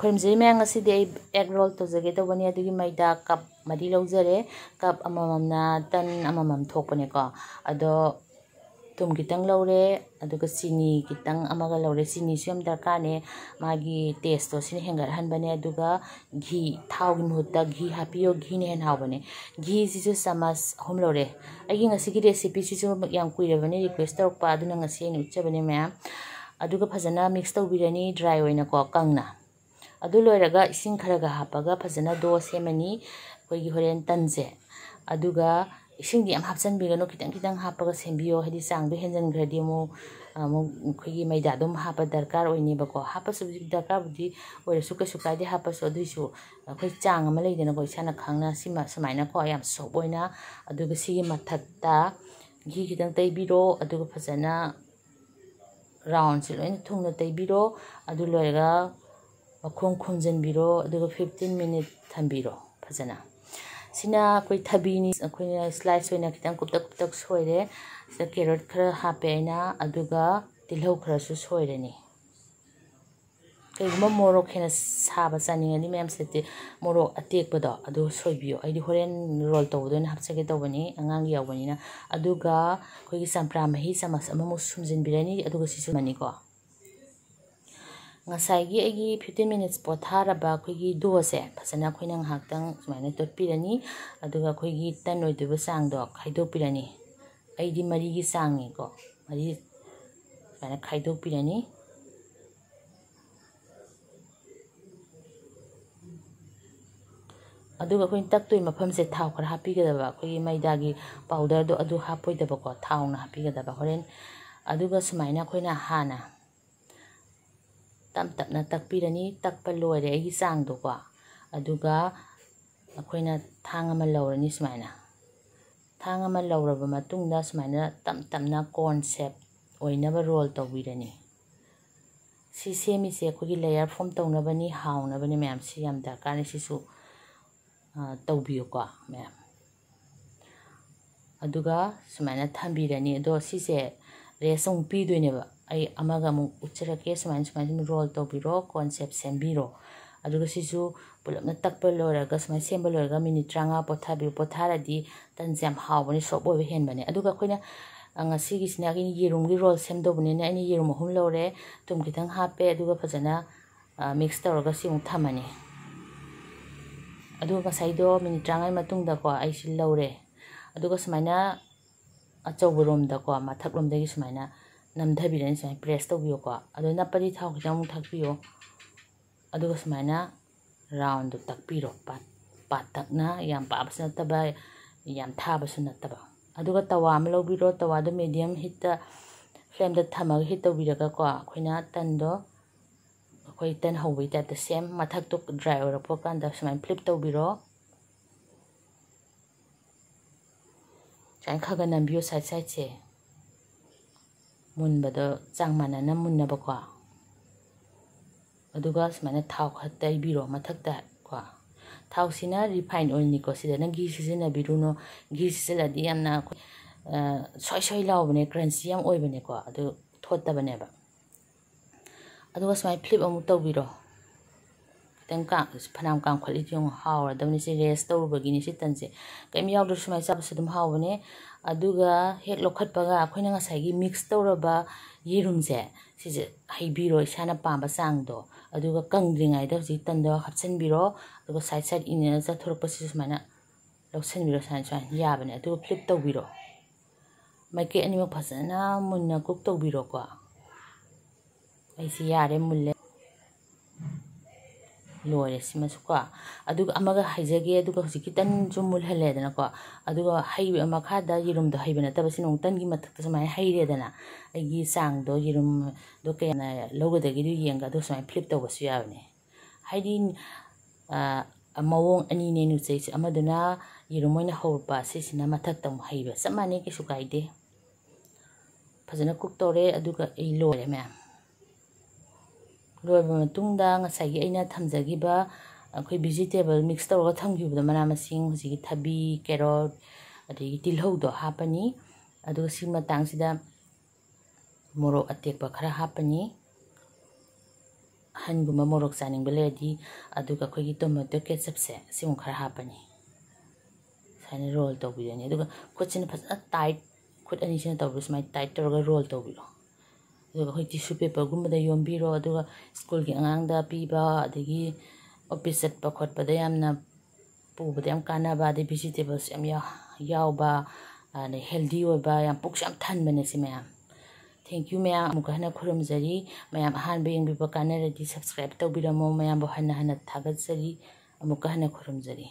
ꯈꯣꯏꯔꯝꯖꯩ ꯃꯌꯥꯝ ꯉꯁꯤꯗꯤ ꯑꯩ ꯑꯦꯛ ꯔꯣꯜ ꯇꯧꯖꯒꯦ ꯇꯧꯕꯅꯤ ꯑꯗꯨꯒꯤ ꯃꯩꯗꯥ ꯀꯞ ꯃꯔꯤ ꯂꯧꯖꯔꯦ ꯀꯞ ꯑꯃꯃꯝꯅ ꯇꯟ ꯑꯃꯃꯝ ꯊꯣꯛꯄꯅꯦꯀꯣ ꯑꯗꯣ ꯊꯨꯝ ꯈꯤꯇꯪ ꯂꯧꯔꯦ ꯑꯗꯨꯒ ꯆꯤꯅꯤ ꯈꯤꯇꯪ ꯑꯃꯒ ꯂꯧꯔꯦ ꯆꯤꯅꯤꯁꯨ ꯌꯥꯝ ꯗꯔꯀꯥꯔꯅꯦ ꯃꯥꯒꯤ ꯇꯦꯁꯇꯣ ꯁꯤꯅ ꯍꯦꯟꯒꯠꯍꯟꯕꯅꯦ ꯑꯗꯨꯒ ꯘꯤ ꯊꯥꯎꯒꯤ ꯃꯍꯨꯠꯇ ꯘꯤ ꯍꯥꯞꯄꯤꯌꯣ ꯘꯤꯅ ꯍꯦꯟꯅ ꯍꯥꯎꯕꯅꯦ ꯘꯤꯁꯤꯁꯨ ꯆꯥꯃꯁ ꯑꯍꯨꯝ ꯂꯧꯔꯦ ꯑꯩꯒꯤ ꯉꯁꯤꯒꯤ ꯔꯦꯁꯤꯄꯤꯁꯤꯁꯨ ꯌꯥꯝ ꯀꯨꯏꯔꯕꯅꯤ ꯔꯤꯀ꯭ꯋꯦꯁ ꯇꯧꯔꯛꯄ ꯑꯗꯨꯅ ꯉꯁꯤ ꯑꯩꯅ ꯎꯠꯆꯕꯅꯦ ꯃꯌꯥꯝ ꯑꯗꯨꯒ ꯑꯗꯨ ꯂꯣꯏꯔꯒ ꯏꯁꯤꯡ ꯈꯔꯒ ꯍꯥꯞꯄꯒ ꯐꯖꯅ ꯗꯣ ꯁꯦꯝꯃꯅꯤ ꯑꯩꯈꯣꯏꯒꯤ ꯍꯣꯔꯦꯟ ꯇꯟꯁꯦ ꯑꯗꯨꯒ ꯏꯁꯤꯡꯗꯤ ꯌꯥꯝ ꯍꯥꯞꯆꯤꯟꯕꯤꯒꯅꯨ ꯈꯤꯇꯪ ꯈꯤꯇꯪ ꯍꯥꯞꯄꯒ ꯁꯦꯝꯕꯤꯌꯣ ꯍꯥꯏꯗꯤ ꯆꯥꯡꯗꯣ ꯍꯦꯟꯖꯤꯟꯈ꯭ꯔꯗꯤ ꯑꯃꯨꯛ ꯑꯃꯨꯛ ꯑꯩꯈꯣꯏꯒꯤ ꯃꯩꯗꯥꯗꯣ ꯑꯃꯨꯛ ꯍꯥꯞꯄ ꯗꯔꯀꯥꯔ ꯑꯣꯏꯅꯦꯕꯀꯣ ꯍꯥꯞꯄꯁꯨ ꯗꯔꯀꯥꯔꯕꯨꯗꯤ ꯑꯣꯏꯔꯁꯨ ꯀꯩꯁꯨ ꯀꯥꯏꯗꯦ ꯍꯥꯞꯄꯁꯨ ꯑꯗꯨꯏꯁꯨ ꯑꯩꯈꯣꯏ ꯆꯥꯡ ꯑꯃ ꯂꯩꯗꯅꯀꯣ ꯏꯁꯥꯅ ꯈꯪꯅ ꯁꯤꯃ ꯁꯨꯃꯥꯏꯅꯀꯣ ꯌꯥꯝ ꯁꯣꯞ ꯑꯣꯏꯅ ꯑꯗꯨꯒ ꯁꯤꯒꯤ ꯃꯊꯛꯇ ꯘꯤ ꯈꯤꯇꯪ ꯇꯩꯕꯤꯔꯣ ꯑꯗꯨꯒ ꯐꯖꯅ ꯔꯥꯎꯟꯁꯦ ꯂꯣꯏꯅ ꯊꯨꯡꯅ ꯇꯩꯕꯤꯔꯣ ꯑꯗꯨ ꯂꯣꯏꯔꯒ ꯃꯈꯨꯝ ꯈꯨꯝꯖꯤꯟꯕꯤꯔꯣ ꯑꯗꯨꯒ ꯐꯤꯐꯇꯤꯟ ꯃꯤꯅꯤꯠ ꯊꯝꯕꯤꯔꯣ ꯐꯖꯅ ꯁꯤꯅ ꯑꯩꯈꯣꯏ ꯊꯕꯤꯅꯤ ꯑꯩꯈꯣꯏꯅ ꯁ꯭ꯂꯥꯏꯁ ꯑꯣꯏꯅ ꯈꯤꯇꯪ ꯀꯨꯞꯇꯛ ꯀꯨꯞꯇꯛ ꯁꯣꯏꯔꯦ ꯁꯤꯗ ꯀꯦꯔꯣꯠ ꯈꯔ ꯍꯥꯞꯄꯦ ꯑꯩꯅ ꯑꯗꯨꯒ ꯇꯤꯜꯍꯧ ꯈꯔꯁꯨ ꯁꯣꯏꯔꯅꯤ ꯀꯩꯒꯨꯝꯕ ꯃꯣꯔꯣꯛ ꯍꯦꯟꯅ ꯁꯥꯕ ꯆꯥꯅꯤꯡꯉꯗꯤ ꯃꯌꯥꯝꯁꯤꯗꯤ ꯃꯣꯔꯣꯛ ꯑꯇꯦꯛꯄꯗꯣ ꯑꯗꯨ ꯁꯣꯏꯕꯤꯌꯣ ꯑꯩꯗꯤ ꯍꯣꯔꯦꯟ ꯔꯣꯜ ꯇꯧꯕꯗ ꯑꯣꯏꯅ ꯍꯥꯞꯆꯒꯦ ꯇꯧꯕꯅꯤ ꯑꯉꯥꯡꯒꯤ ꯌꯥꯎꯕꯅꯤꯅ ꯑꯗꯨꯒ ꯑꯩꯈꯣꯏꯒꯤ ꯆꯝꯄ꯭ꯔꯥ ꯃꯍꯤ ꯆꯥꯃꯁ ꯑꯃꯃꯨꯛ ꯁꯨꯝꯖꯤꯟꯕꯤꯔꯅꯤ ꯑꯗꯨꯒ ꯁꯤꯁꯨ ꯃꯅꯤꯀꯣ ngasaigi agi 15 minutes po thara ba khoi gi do se phasana khoi nang hak tang sumaina tot pirani aduga khoi gi tan noi du sang do khai do pirani ai di mari gi sang ni ko mari sumaina khai do pirani aduga khoi tak tu mafam se thau khar hapi ga da ba khoi mai da gi powder do adu hapoi da ba ko thau na hapi ga da ba horen aduga sumaina khoi na hana ꯇꯞ ꯇꯞꯅ ꯇꯛꯄꯤꯔꯅꯤ ꯇꯛꯄ ꯂꯣꯏꯔꯦ ꯑꯩꯒꯤ ꯆꯥꯡꯗꯣꯀꯣ ꯑꯗꯨꯒ ꯑꯩꯈꯣꯏꯅ ꯊꯥꯡ ꯑꯃ ꯂꯧꯔꯅꯤ ꯁꯨꯃꯥꯏꯅ ꯊꯥꯡ ꯑꯃ ꯂꯧꯔꯕ ꯃꯇꯨꯡꯗ ꯁꯨꯃꯥꯏꯅ ꯇꯞ ꯇꯞꯅ ꯀꯣꯟ ꯁꯦꯞ ꯑꯣꯏꯅꯕ ꯔꯣꯜ ꯇꯧꯕꯤꯔꯅꯤ ꯁꯤ ꯁꯦꯝꯃꯤꯁꯦ ꯑꯩꯈꯣꯏꯒꯤ ꯂꯦꯌꯔ ꯐꯣꯝ ꯇꯧꯅꯕꯅꯤ ꯍꯥꯎꯅꯕꯅꯤ ꯃꯌꯥꯝ ꯁꯤ ꯌꯥꯝ ꯗꯔꯀꯥꯔꯅꯤ ꯁꯤꯁꯨ ꯇꯧꯕꯤꯌꯨꯀꯣ ꯃꯌꯥꯝ ꯑꯗꯨꯒ ꯁꯨꯃꯥꯏꯅ ꯊꯝꯕꯤꯔꯅꯤ ꯑꯗꯣ ꯁꯤꯁꯦ ꯔꯦꯁ ꯑꯃꯨꯛ ꯄꯤꯗꯣꯏꯅꯦꯕ ꯑꯩ ꯑꯃꯒ ꯑꯃꯨꯛ ꯎꯠꯆꯔꯛꯀꯦ ꯁꯨꯃꯥꯏꯅ ꯁꯨꯃꯥꯏꯅ ꯔꯣꯜ ꯇꯧꯕꯤꯔꯣ ꯀꯣꯟꯁꯦꯞ ꯁꯦꯝꯕꯤꯔꯣ ꯑꯗꯨꯒ ꯁꯤꯁꯨ ꯄꯨꯂꯞꯅ ꯇꯛꯄ ꯂꯣꯏꯔꯒ ꯁꯨꯃꯥꯏꯅ ꯁꯦꯝꯕ ꯂꯣꯏꯔꯒ ꯃꯤꯅꯤꯠ ꯇꯔꯥꯃꯉꯥ ꯄꯣꯊꯥꯕꯤꯌꯨ ꯄꯣꯊꯥꯔꯗꯤ ꯇꯟꯁꯦ ꯌꯥꯝ ꯍꯥꯎꯕꯅꯤ ꯁꯣꯞ ꯑꯣꯏꯕ ꯍꯦꯟꯕꯅꯦ ꯑꯗꯨꯒ ꯑꯩꯈꯣꯏꯅ ꯉꯁꯤꯒꯤꯁꯤꯅ ꯑꯩꯅ ꯌꯦꯔꯨꯝꯒꯤ ꯔꯣꯜ ꯁꯦꯝꯗꯧꯕꯅꯤꯅ ꯑꯩꯅ ꯌꯦꯔꯨꯝ ꯑꯍꯨꯝ ꯂꯧꯔꯦ ꯊꯨꯝ ꯈꯤꯇꯪ ꯍꯥꯞꯄꯦ ꯑꯗꯨꯒ ꯐꯖꯅ ꯃꯤꯛꯁ ꯇꯧꯔꯒ ꯁꯤ ꯑꯃꯨꯛ ꯊꯝꯃꯅꯤ ꯑꯗꯨꯒ ꯉꯁꯥꯏꯗꯣ ꯃꯤꯅꯤꯠ ꯇꯔꯥꯃꯉꯥꯒꯤ ꯃꯇꯨꯡꯗꯀꯣ ꯑꯩꯁꯤ ꯂꯧꯔꯦ ꯑꯗꯨꯒ ꯁꯨꯃꯥꯏꯅ ꯑꯆꯧꯕ ꯔꯣꯝꯗꯀꯣ ꯃꯊꯛ ꯂꯣꯝꯗꯒꯤ ꯁꯨꯃꯥꯏꯅ ꯅꯝꯊꯕꯤꯔꯅꯤ ꯁꯨꯃꯥꯏꯅ ꯄ꯭ꯔꯦꯁ ꯇꯧꯕꯤꯌꯣꯀꯣ ꯑꯗꯣ ꯅꯞꯄꯗꯤ ꯊꯥꯎ ꯈꯤꯇꯪ ꯑꯃꯨꯛ ꯊꯥꯛꯄꯤꯌꯣ ꯑꯗꯨꯒ ꯁꯨꯃꯥꯏꯅ ꯔꯥꯎꯟꯗꯣ ꯇꯛꯄꯤꯔꯣ ꯄꯥꯇꯛꯅ ꯌꯥꯝ ꯄꯥꯕꯁꯨ ꯅꯠꯇꯕ ꯌꯥꯝ ꯊꯥꯕꯁꯨ ꯅꯠꯇꯕ ꯑꯗꯨꯒ ꯇꯋꯥ ꯑꯃ ꯂꯧꯕꯤꯔꯣ ꯇꯋꯥꯗꯣ ꯃꯦꯗꯤꯌꯝ ꯍꯤꯠꯇ ꯐ꯭ꯂꯦꯝꯗ ꯊꯝꯃꯒ ꯍꯤꯠ ꯇꯧꯕꯤꯔꯒꯀꯣ ꯑꯩꯈꯣꯏꯅ ꯇꯟꯗꯣ ꯑꯩꯈꯣꯏ ꯇꯟ ꯍꯧꯕꯒꯤ ꯇꯥꯏꯞꯇ ꯁꯦꯝ ꯃꯊꯛꯇꯣ ꯗ꯭ꯔꯥꯏ ꯑꯣꯏꯔꯛꯄ ꯀꯥꯟꯗ ꯁꯨꯃꯥꯏꯅ ꯐ꯭ꯂꯤꯞ ꯇꯧꯕꯤꯔꯣ ꯁꯨꯃꯥꯏꯅ ꯈꯔ ꯈꯔ ꯅꯝꯕꯤꯌꯣ ꯁꯥꯏꯠ ꯁꯥꯏꯠꯁꯦ ꯃꯨꯟꯕꯗꯣ ꯆꯥꯡ ꯃꯥꯟꯅꯅ ꯃꯨꯟꯅꯕꯀꯣ ꯑꯗꯨꯒ ꯁꯨꯃꯥꯏꯅ ꯊꯥꯎ ꯈꯔ ꯇꯩꯕꯤꯔꯣ ꯃꯊꯛꯇ ꯀꯣ ꯊꯥꯎꯁꯤꯅ ꯔꯤꯐꯥꯏꯟ ꯑꯣꯏꯜꯅꯤꯀꯣ ꯁꯤꯗꯅ ꯘꯤ ꯁꯤꯖꯤꯟꯅꯕꯤꯔꯨꯅꯨ ꯘꯤ ꯁꯤꯖꯤꯜꯂꯗꯤ ꯌꯥꯝꯅ ꯁ꯭ꯋꯥꯏ ꯁ꯭ꯋꯥꯏ ꯂꯥꯎꯕꯅꯦ ꯀ꯭ꯔꯟꯆꯤ ꯌꯥꯝ ꯑꯣꯏꯕꯅꯦꯀꯣ ꯑꯗꯨ ꯊꯣꯠꯇꯕꯅꯦꯕ ꯑꯗꯨꯒ ꯁꯨꯃꯥꯏꯅ ꯐ꯭ꯂꯤꯞ ꯑꯃꯨꯛ ꯇꯧꯕꯤꯔꯣ ꯈꯤꯇꯪ ꯐꯅꯌꯥꯝ ꯀꯥꯝꯈꯠꯂꯤꯗꯤ ꯌꯦꯡꯉꯣ ꯍꯥꯎꯔꯗꯕꯅꯤ ꯁꯤ ꯔꯦꯁ ꯇꯧꯔꯨꯕꯒꯤꯅꯤ ꯁꯤ ꯇꯟꯁꯦ ꯀꯩꯝ ꯌꯥꯎꯗ꯭ꯔꯁꯨ ꯁꯨꯃꯥꯏꯅ ꯆꯥꯕꯁꯨ ꯑꯗꯨꯝ ꯍꯥꯎꯕꯅꯦ ꯑꯗꯨꯒ ꯍꯦꯛ ꯂꯧꯈꯠꯄꯒ ꯑꯩꯈꯣꯏꯅ ꯉꯁꯥꯏꯒꯤ ꯃꯤꯛꯁ ꯇꯧꯔꯕ ꯌꯦꯔꯨꯝꯁꯦ ꯁꯤꯁꯦ ꯍꯩꯕꯤꯔꯣ ꯏꯁꯥꯅ ꯄꯥꯝꯕ ꯆꯥꯡꯗꯣ ꯑꯗꯨꯒ ꯀꯪꯗ꯭ꯔꯤꯉꯩꯗ ꯍꯧꯖꯤꯛ ꯇꯟꯗꯣ ꯍꯥꯞꯆꯤꯟꯕꯤꯔꯣ ꯑꯗꯨꯒ ꯁꯥꯏꯠ ꯁꯥꯏꯠ ꯏꯅ ꯆꯠꯊꯣꯔꯛꯄꯁꯤꯁꯨ ꯁꯨꯃꯥꯏꯅ ꯂꯧꯁꯤꯟꯕꯤꯔꯣ ꯁꯨꯃꯥꯏꯅ ꯁꯨꯃꯥꯏꯅ ꯌꯥꯕꯅꯦ ꯑꯗꯨꯒ ꯐ꯭ꯂꯤꯞ ꯇꯧꯕꯤꯔꯣ ꯃꯥꯏꯀꯩ ꯑꯅꯤꯃꯛ ꯐꯖꯅ ꯃꯨꯟꯅ ꯀꯨꯛ ꯇꯧꯕꯤꯔꯣꯀꯣ ꯑꯩꯁꯤ ꯌꯥꯔꯦ ꯃꯨꯜꯂꯦ ꯂꯣꯏꯔꯦ ꯁꯤꯃꯁꯨꯀꯣ ꯑꯗꯨꯒ ꯑꯃꯒ ꯍꯩꯖꯒꯦ ꯑꯗꯨꯒ ꯍꯧꯖꯤꯛꯀꯤ ꯇꯟꯁꯨ ꯃꯨꯜꯍꯜꯂꯦꯗꯅꯀꯣ ꯑꯗꯨꯒ ꯍꯩꯕ ꯃꯈꯥꯗ ꯌꯦꯔꯨꯝꯗꯣ ꯍꯩꯕ ꯅꯠꯇꯕ ꯁꯤꯅ ꯑꯃꯨꯛ ꯇꯟꯒꯤ ꯃꯊꯛꯇ ꯁꯨꯃꯥꯏꯅ ꯍꯩꯔꯦꯗꯅ ꯑꯩꯒꯤ ꯆꯥꯡꯗꯣ ꯌꯦꯔꯨꯝꯗꯣ ꯀꯌꯥꯅ ꯂꯧꯒꯗꯒꯦꯗꯨ ꯌꯦꯡꯒ ꯑꯗꯨ ꯁꯨꯃꯥꯏꯅ ꯐ꯭ꯂꯤꯞ ꯇꯧꯕꯁꯨ ꯌꯥꯕꯅꯦ ꯍꯥꯏꯗꯤ ꯃꯑꯣꯡ ꯑꯅꯤꯅꯦ ꯅꯨꯆꯩꯁꯦ ꯑꯃꯗꯨꯅ ꯌꯦꯔꯨꯝ ꯑꯣꯏꯅ ꯍꯧꯔꯛꯄ ꯁꯤꯁꯤꯅ ꯃꯊꯛꯇ ꯑꯃꯨꯛ ꯍꯩꯕ ꯆꯞ ꯃꯥꯟꯅꯩ ꯀꯩꯁꯨ ꯀꯥꯏꯗꯦ ꯐꯖꯅ ꯀꯨꯛ ꯇꯧꯔꯦ ꯑꯗꯨꯒ ꯑꯩ ꯂꯣꯏꯔꯦ ꯃꯌꯥꯝ ꯂꯣꯏꯔꯕ ꯃꯇꯨꯡꯗ ꯉꯁꯥꯏꯒꯤ ꯑꯩꯅ ꯊꯝꯖꯈꯤꯕ ꯑꯩꯈꯣꯏ ꯚꯤꯖꯤꯇꯦꯕꯜ ꯃꯤꯛꯁ ꯇꯧꯔꯒ ꯊꯝꯈꯤꯕꯗꯣ ꯃꯅꯥ ꯃꯁꯤꯡ ꯍꯧꯖꯤꯛꯀꯤ ꯊꯕꯤ ꯀꯦꯔꯣꯠ ꯑꯗꯒꯤ ꯇꯤꯜꯍꯧꯗꯣ ꯍꯥꯞꯄꯅꯤ ꯑꯗꯨꯒ ꯁꯤ ꯃꯇꯥꯡꯁꯤꯗ ꯃꯣꯔꯣꯛ ꯑꯇꯦꯛꯄ ꯈꯔ ꯍꯥꯞꯄꯅꯤ ꯍꯟꯒꯨꯝꯕ ꯃꯣꯔꯣꯛ ꯆꯥꯅꯤꯡꯕ ꯂꯩꯔꯗꯤ ꯑꯗꯨꯒ ꯑꯩꯈꯣꯏꯒꯤ ꯇꯣꯃꯦꯇꯣ ꯀꯦꯆꯞꯁꯦ ꯁꯤꯃꯨꯛ ꯈꯔ ꯍꯥꯞꯄꯅꯤ ꯁꯨꯃꯥꯏꯅ ꯔꯣꯜ ꯇꯧꯕꯤꯔꯅꯤ ꯑꯗꯨꯒ ꯈꯨꯠꯁꯤꯅ ꯐꯖꯅ ꯇꯥꯏꯠ ꯈꯨꯠ ꯑꯅꯤꯁꯤꯅ ꯇꯧꯕꯤꯔꯣ ꯁꯨꯃꯥꯏꯅ ꯇꯥꯏꯠ ꯇꯧꯔꯒ ꯔꯣꯜ ꯇꯧꯕꯤꯔꯣ ꯑꯗꯨꯒ ꯑꯩꯈꯣꯏ ꯇꯤꯁꯨ ꯄꯦꯄꯔꯒꯨꯝꯕꯗ ꯌꯣꯝꯕꯤꯔꯣ ꯑꯗꯨꯒ ꯁ꯭ꯀꯨꯜꯒꯤ ꯑꯉꯥꯡꯗ ꯄꯤꯕ ꯑꯗꯒꯤ ꯑꯣꯐꯤꯁ ꯆꯠꯄ ꯈꯣꯠꯄꯗ ꯌꯥꯝꯅ ꯄꯨꯕꯗ ꯌꯥꯝ ꯀꯥꯟꯅꯕ ꯑꯗꯩ ꯚꯤꯖꯤꯇꯦꯕꯜꯁ ꯌꯥꯝ ꯌꯥꯎꯕ ꯑꯗꯩ ꯍꯦꯜꯗꯤ ꯑꯣꯏꯕ ꯌꯥꯝ ꯄꯨꯛꯁꯨ ꯌꯥꯝ ꯊꯟꯕꯅꯦ ꯁꯤ ꯃꯌꯥꯝ ꯊꯦꯡꯛ ꯌꯨ ꯃꯌꯥꯝ ꯑꯃꯨꯛꯀ ꯍꯟꯅ ꯈꯨꯔꯨꯝꯖꯔꯤ ꯃꯌꯥꯝ ꯑꯍꯥꯟꯕ ꯌꯦꯡꯕꯤꯕ ꯀꯥꯟꯅꯔꯗꯤ ꯁꯕꯁꯀ꯭ꯔꯥꯏꯕ ꯇꯧꯕꯤꯔꯝꯃꯣ ꯃꯌꯥꯝꯕꯨ ꯍꯟꯅ ꯍꯟꯅ ꯊꯥꯒꯠꯆꯔꯤ ꯑꯃꯨꯛꯀ ꯍꯟꯅ ꯈꯨꯔꯨꯝꯖꯔꯤ